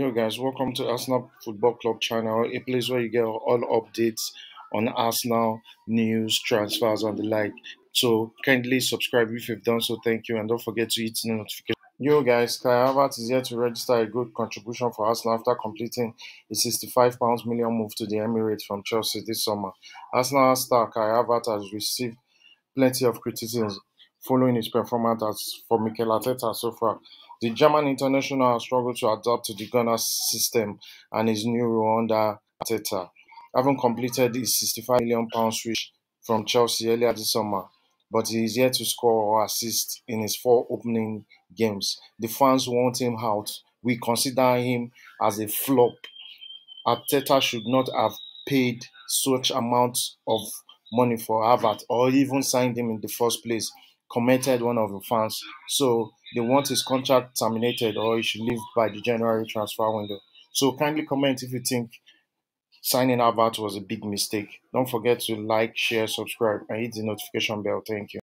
Hello, guys. Welcome to Arsenal Football Club channel, a place where you get all updates on Arsenal news, transfers, and the like. So kindly subscribe if you've done so. Thank you, and don't forget to hit the notification. Yo, guys, Kai Havertz is here to register a good contribution for Arsenal after completing a £65 million move to the Emirates from Chelsea this summer. Arsenal star Kai Havertz has received plenty of criticism following his performance as for Mikel Arteta so far. The German international struggled to adapt to the Gunners system and his new role under Arteta, having completed his 65 million pound switch from Chelsea earlier this summer, but he is yet to score or assist in his four opening games. The fans want him out. We consider him as a flop. Arteta should not have paid such amounts of money for Havertz or even signed him in the first place commented one of the fans. So they want his contract terminated or he should leave by the January transfer window. So kindly comment if you think signing Havertz was a big mistake. Don't forget to like, share, subscribe, and hit the notification bell. Thank you.